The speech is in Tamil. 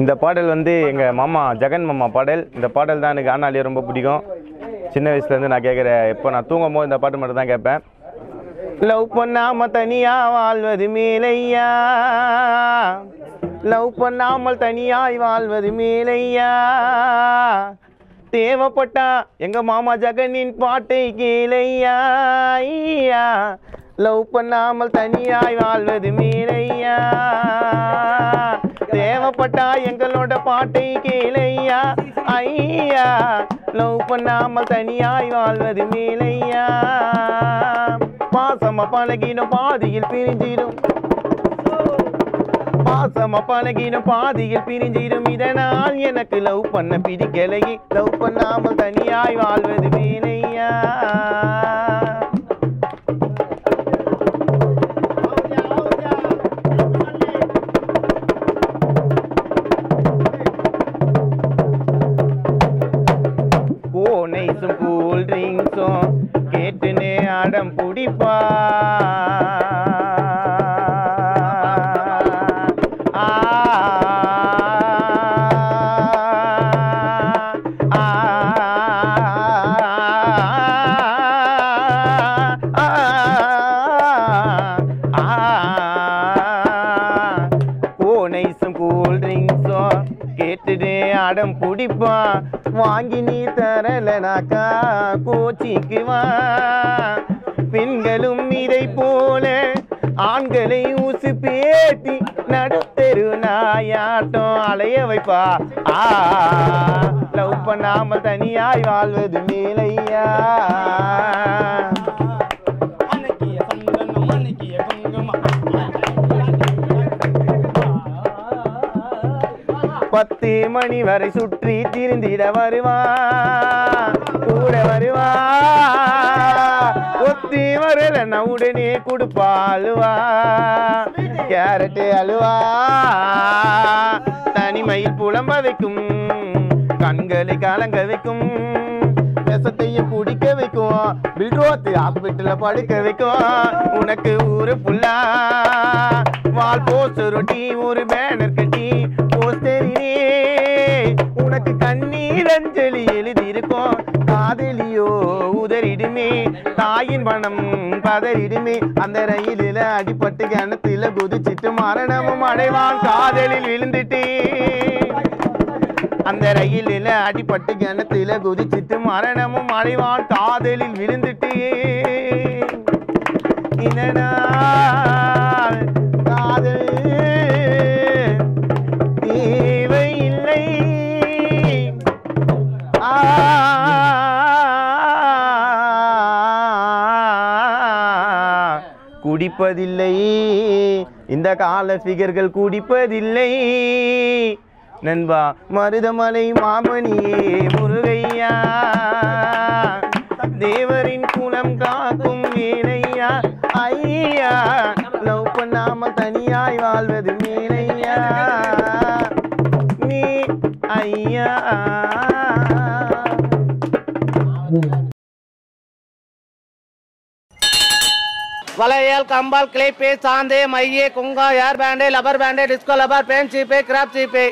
இந்த பாடல் வந்து எங்கள் மாமா ஜெகன் மாமா பாடல். இந்த பாடல் தான் எனக்கு ஆனாலே ரொம்ப பிடிக்கும். சின்ன வயசுலேருந்து நான் கேட்குற எப்போ நான் தூங்கும் போது இந்த பாட்டு மட்டும் தான் கேட்பேன். லவ் பண்ணாம தனியா வாழ்வது மேலையா? லவ் பண்ணாமல் தனியாய் வாழ்வது மேலையா? தேவைப்பட்டா எங்க மாமா ஜெகனின் பாட்டை கேளையா ஐயா. லவ் பண்ணாமல் தனியாய் வாழ்வது மேலையா. தேவைப்பட்டா எங்களோட பாட்டை கேளையா ஐயா. லவ் பண்ணாமல் தனியாய் வாழ்வது மேலையா. பாசமா பழகினும் பாதியில் பிரிஞ்சிடும். பாசம பழகினும் பாதியில் பிரிஞ்சிடும் இதனால் எனக்கு லவ் பண்ண பிடிக்கலையே. லவ் பண்ணாமல் தனியாய் வாழ்வது வீணையா கோனைசும் கூல் ட்ரிங்க்ஸும் கேட்டுனே அடம் பிடிப்பா கோனைசும் கூல் ட்ரிங்க்ஸோ கேட்டுட்டு அடம் பிடிப்பான் வாங்கி நீ தரலனாக்கா கோச்சிக்குவா பெண்களும் இதை போல ஆண்களை ஊசு பேத்தி நடுத்தெரு நாயாட்டம் அலைய வைப்பா. ஆ லவ் பண்ணாம தனியாய் வாழ்வது மேலையா? பத்து மணி வரை சுற்றி திரிந்திட வருவா? கூட வருவா? ஒத்தி வரலன்னா உடனே கொடுப்பா அழுவா. கேரட்டு அழுவா. தனிமையில் புலம்ப வைக்கும் கண்களை கலங்க வைக்கும் விஷத்தையும் குடிக்க வைக்கும் பில்ரோத்து ஹாஸ்பிட்டல்ல படுக்க வைக்கும். உனக்கு ஒரு புல்லா வால் போஸ்ட் ரொட்டி ஒரு பேனர் கட்டி போஸ்டரிலே உனக்கு கண்ணீர் அஞ்சலி எழுதியிருக்கும் காதலியோ உதறிடுமே தாயின் பணம் பதறிடுமே. அந்த ரயிலில அடிப்பட்டு கிணத்துல குதிச்சிட்டு மரணமும் அடைவான். காதலில் விழுந்துட்டே. அந்த ரயிலில அடிப்பட்டு கிணத்துல குதிச்சிட்டு மரணமும் அடைவான். காதலில் விழுந்துட்டே. என்னடா குடிப்பதில்லை. இந்த கால ஃபிகர்கள் குடிப்பதில்லை. நண்பா மருதமலை மாமணியே முருகையா. தேவரின் குலம் காக்கும் வேலையா ஐயா லவ் பண்ணாம தனியாய் வாழ்வது மேலையா. நீ ஐயா. வளையல் கம்பால் கிளிப்பு சாந்து மைய குங்கா hair band rubber band disco rubber pan சீப்பு கிராப் சீப்பு.